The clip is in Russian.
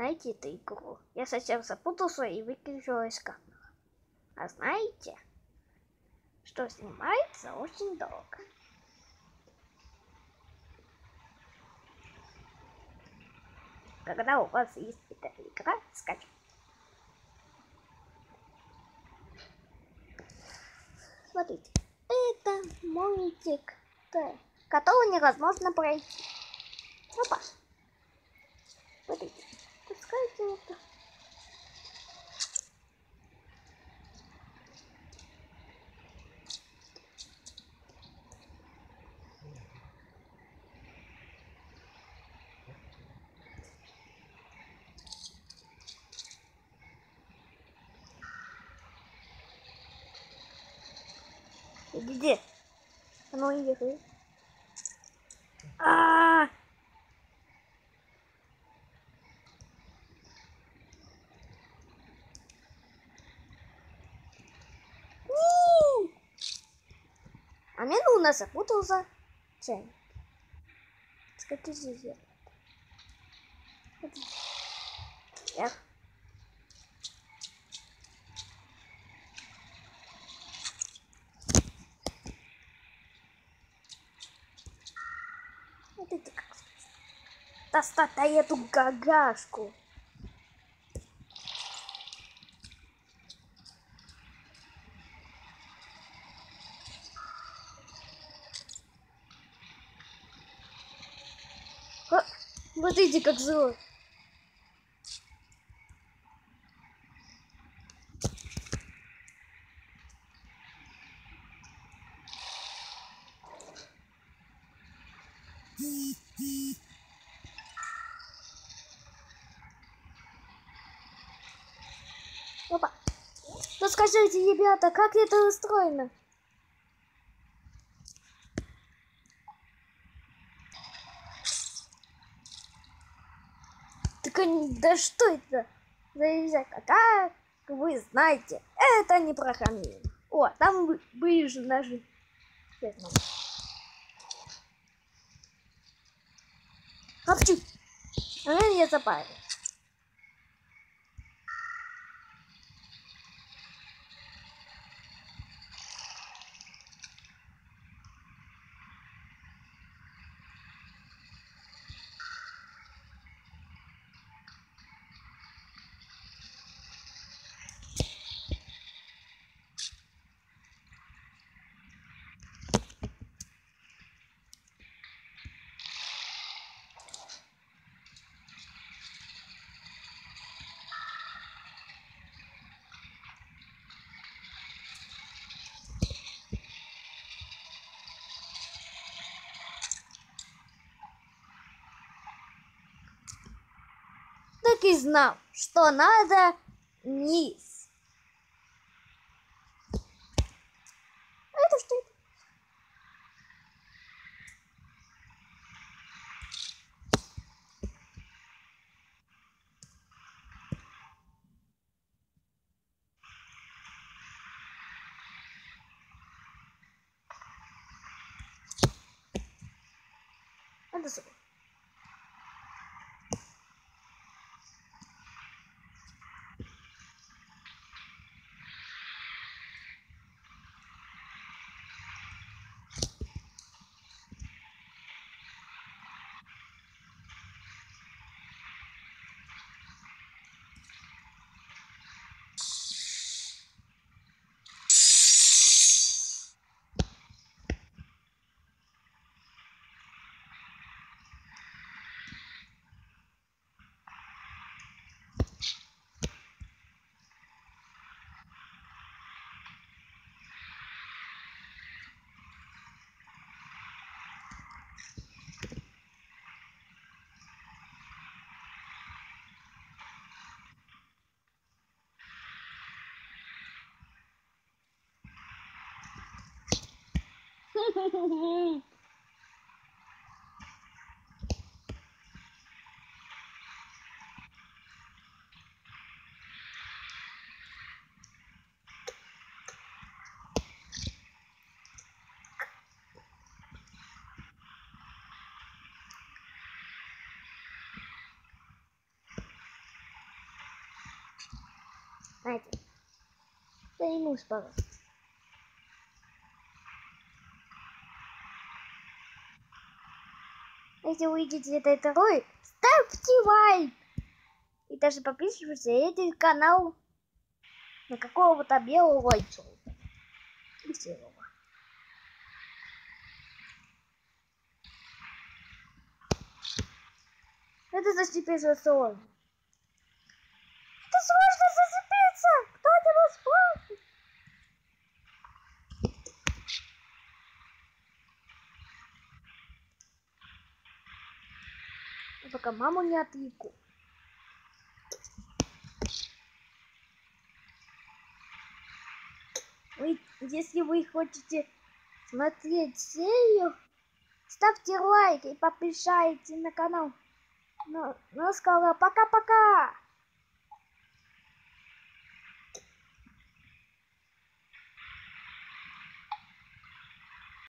Знаете эту игру? Я совсем запутался и выключил из камеры. А знаете, что снимается очень долго? Когда у вас есть эта игра, скачивайте. Смотрите, это мультик, который невозможно пройти. Опа. Смотрите, пускайте это. Где? А ну иди. А, -а, -а. Мне у нас запутался чайник. Скажите здесь. Эх. Вот это как достать эту гагашку. Смотрите, как зло. Опа. Ну скажите, ребята, как это устроено? Да что это за языка? Как вы знаете, это не программирование. О, там были же наши... Хапчик! А я запарил. так и знал, что надо низ. Это что это? Это Right. They move. Если увидите этот ролик, ставьте лайк. И даже подписывайтесь на этот канал на какого-то белого человека. И серого. Это зацепиться сложно. Это сложно зацепиться! Кто-нибудь спрашивает? Я пока маму не отвлеку. Вы, если вы хотите смотреть серию, ставьте лайк и подпишитесь на канал. Ну, ну сказала пока-пока.